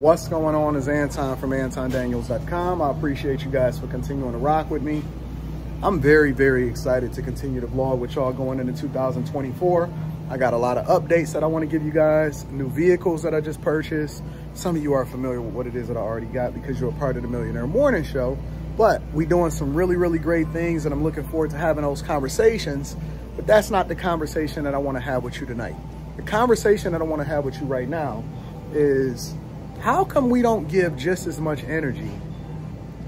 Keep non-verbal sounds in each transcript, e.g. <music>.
What's going on is Anton from AntonDaniels.com. I appreciate you guys for continuing to rock with me. I'm very, very excited to continue to vlog with y'all going into 2024. I got a lot of updates that I want to give you guys, new vehicles that I just purchased. Some of you are familiar with what it is that I already got because you're a part of the Millionaire Morning Show. But we doing some really, really great things and I'm looking forward to having those conversations. But that's not the conversation that I want to have with you tonight. The conversation that I want to have with you right now is how come we don't give just as much energy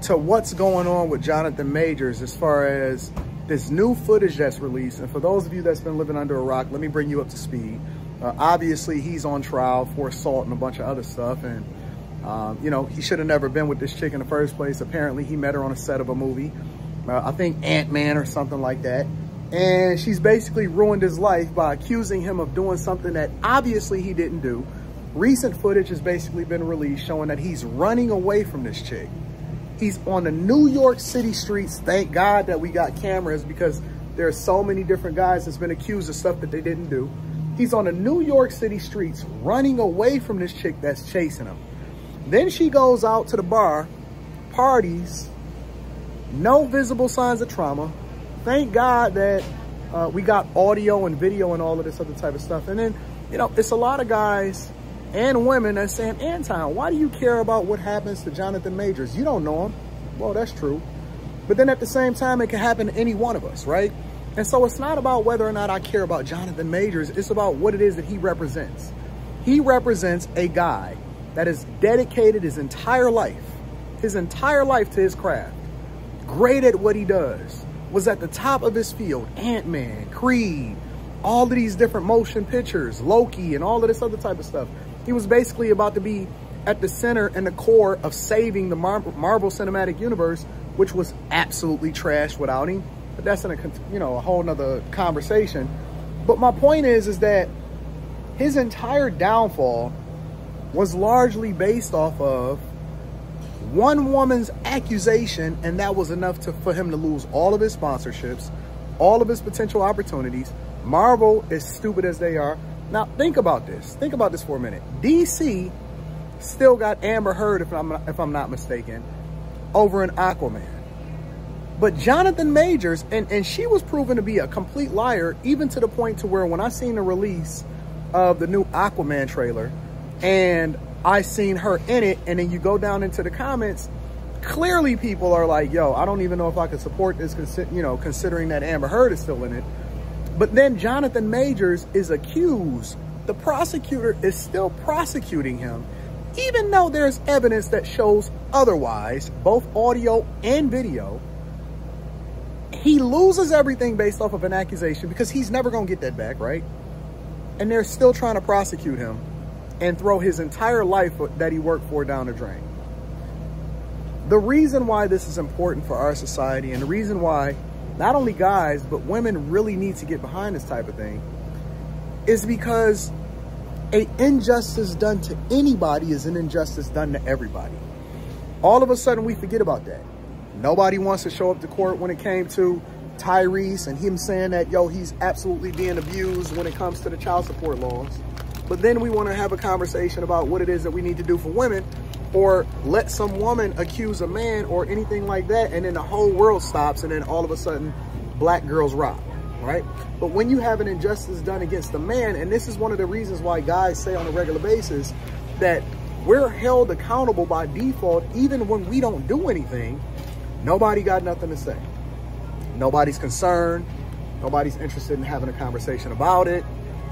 to what's going on with Jonathan Majors as far as this new footage that's released? And for those of you that's been living under a rock, let me bring you up to speed. Uh, obviously, he's on trial for assault and a bunch of other stuff. And, um, you know, he should have never been with this chick in the first place. Apparently, he met her on a set of a movie. Uh, I think Ant-Man or something like that. And she's basically ruined his life by accusing him of doing something that obviously he didn't do recent footage has basically been released showing that he's running away from this chick. He's on the New York City streets. Thank God that we got cameras because there are so many different guys that's been accused of stuff that they didn't do. He's on the New York City streets running away from this chick that's chasing him. Then she goes out to the bar, parties, no visible signs of trauma. Thank God that uh, we got audio and video and all of this other type of stuff. And then, you know, it's a lot of guys and women are saying, Anton, why do you care about what happens to Jonathan Majors? You don't know him. Well, that's true. But then at the same time, it can happen to any one of us, right? And so it's not about whether or not I care about Jonathan Majors. It's about what it is that he represents. He represents a guy that has dedicated his entire life, his entire life to his craft. Great at what he does. Was at the top of his field. Ant-Man, Creed, all of these different motion pictures, Loki, and all of this other type of stuff. He was basically about to be at the center and the core of saving the Mar Marvel Cinematic Universe, which was absolutely trashed without him. But that's in a you know a whole nother conversation. But my point is, is that his entire downfall was largely based off of one woman's accusation, and that was enough to, for him to lose all of his sponsorships, all of his potential opportunities. Marvel, as stupid as they are, now, think about this. Think about this for a minute. DC still got Amber Heard, if I'm, if I'm not mistaken, over in Aquaman. But Jonathan Majors, and, and she was proven to be a complete liar, even to the point to where when I seen the release of the new Aquaman trailer, and I seen her in it, and then you go down into the comments, clearly people are like, yo, I don't even know if I can support this, you know, considering that Amber Heard is still in it. But then Jonathan Majors is accused. The prosecutor is still prosecuting him, even though there's evidence that shows otherwise, both audio and video. He loses everything based off of an accusation because he's never going to get that back, right? And they're still trying to prosecute him and throw his entire life that he worked for down the drain. The reason why this is important for our society and the reason why not only guys, but women really need to get behind this type of thing is because a injustice done to anybody is an injustice done to everybody. All of a sudden, we forget about that. Nobody wants to show up to court when it came to Tyrese and him saying that, yo, he's absolutely being abused when it comes to the child support laws. But then we want to have a conversation about what it is that we need to do for women or let some woman accuse a man or anything like that and then the whole world stops and then all of a sudden black girls rock right? But when you have an injustice done against a man and this is one of the reasons why guys say on a regular basis that we're held accountable by default even when we don't do anything nobody got nothing to say. Nobody's concerned. Nobody's interested in having a conversation about it.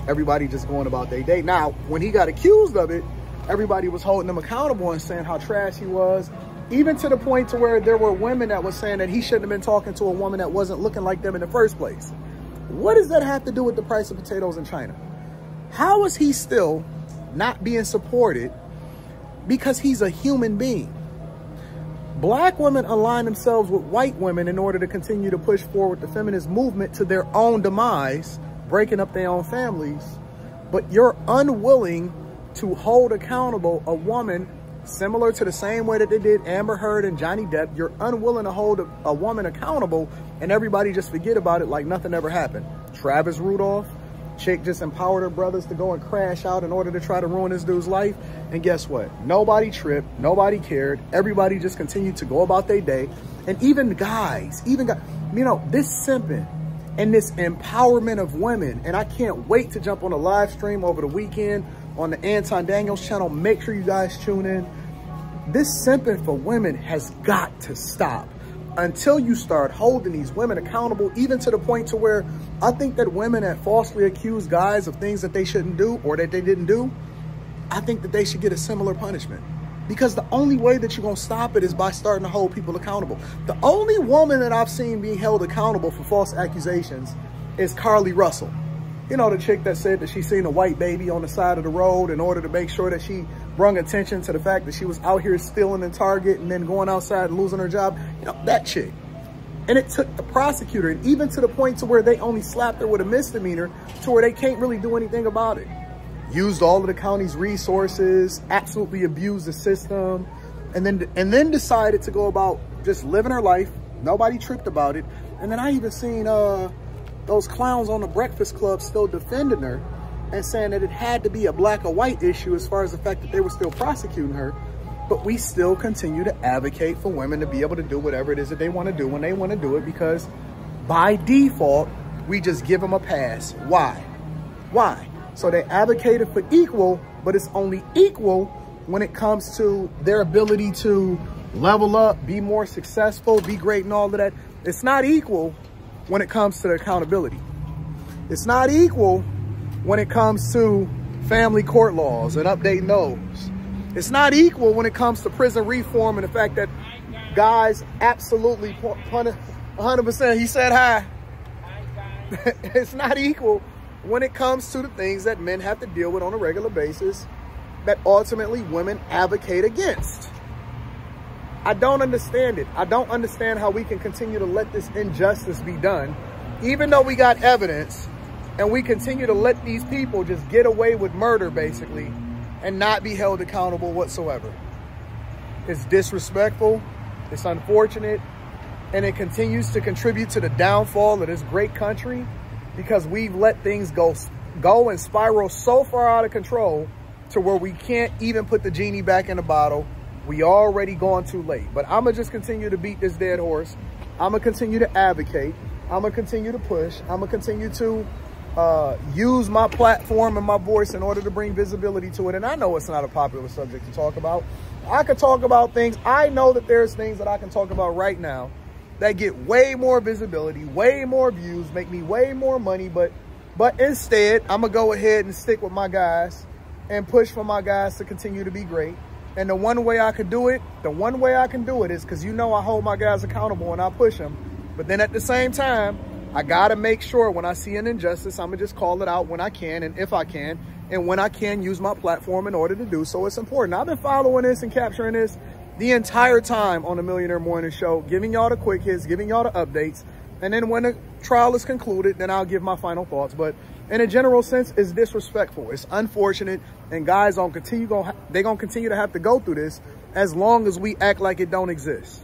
Everybody just going about their day. Now when he got accused of it everybody was holding him accountable and saying how trash he was, even to the point to where there were women that was saying that he shouldn't have been talking to a woman that wasn't looking like them in the first place. What does that have to do with the price of potatoes in China? How is he still not being supported because he's a human being? Black women align themselves with white women in order to continue to push forward the feminist movement to their own demise, breaking up their own families. But you're unwilling to hold accountable a woman similar to the same way that they did Amber Heard and Johnny Depp. You're unwilling to hold a, a woman accountable and everybody just forget about it like nothing ever happened. Travis Rudolph, chick just empowered her brothers to go and crash out in order to try to ruin this dude's life. And guess what? Nobody tripped. Nobody cared. Everybody just continued to go about their day. And even guys, even guys, you know, this simping and this empowerment of women. And I can't wait to jump on a live stream over the weekend on the Anton Daniels channel. Make sure you guys tune in. This simping for women has got to stop until you start holding these women accountable, even to the point to where I think that women that falsely accuse guys of things that they shouldn't do or that they didn't do, I think that they should get a similar punishment. Because the only way that you're to stop it is by starting to hold people accountable. The only woman that I've seen being held accountable for false accusations is Carlee Russell. You know, the chick that said that she seen a white baby on the side of the road in order to make sure that she brung attention to the fact that she was out here stealing in Target and then going outside and losing her job. You know, that chick. And it took the prosecutor, and even to the point to where they only slapped her with a misdemeanor to where they can't really do anything about it. Used all of the county's resources, absolutely abused the system, and then and then decided to go about just living her life. Nobody tripped about it. And then I even seen uh, those clowns on the Breakfast Club still defending her and saying that it had to be a black or white issue as far as the fact that they were still prosecuting her. But we still continue to advocate for women to be able to do whatever it is that they want to do when they want to do it because by default, we just give them a pass. Why? Why? So they advocated for equal, but it's only equal when it comes to their ability to level up, be more successful, be great and all of that. It's not equal when it comes to the accountability. It's not equal when it comes to family court laws and updating those. It's not equal when it comes to prison reform and the fact that guys absolutely 100%, he said hi. <laughs> it's not equal when it comes to the things that men have to deal with on a regular basis that ultimately women advocate against. I don't understand it. I don't understand how we can continue to let this injustice be done, even though we got evidence and we continue to let these people just get away with murder, basically, and not be held accountable whatsoever. It's disrespectful, it's unfortunate, and it continues to contribute to the downfall of this great country because we've let things go, go and spiral so far out of control to where we can't even put the genie back in the bottle. We already gone too late. But I'm going to just continue to beat this dead horse. I'm going to continue to advocate. I'm going to continue to push. I'm going to continue to uh, use my platform and my voice in order to bring visibility to it. And I know it's not a popular subject to talk about. I can talk about things. I know that there's things that I can talk about right now that get way more visibility, way more views, make me way more money. But, but instead, I'm going to go ahead and stick with my guys and push for my guys to continue to be great. And the one way I can do it, the one way I can do it is because you know I hold my guys accountable and I push them. But then at the same time, I gotta make sure when I see an injustice, I'm gonna just call it out when I can and if I can, and when I can use my platform in order to do so. It's important. I've been following this and capturing this the entire time on the Millionaire Morning Show, giving y'all the quick hits, giving y'all the updates. And then when the trial is concluded, then I'll give my final thoughts. But in a general sense, it's disrespectful. It's unfortunate. And guys gonna continue gonna they gonna continue to have to go through this as long as we act like it don't exist.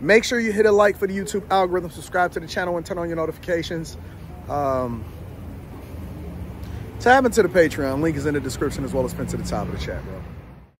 Make sure you hit a like for the YouTube algorithm, subscribe to the channel, and turn on your notifications. Um, tab into the Patreon. Link is in the description as well as pinned to the top of the chat, bro.